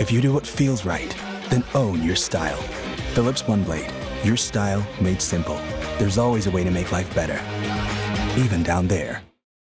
If you do what feels right, then own your style. Philips One Blade, your style made simple. There's always a way to make life better, even down there.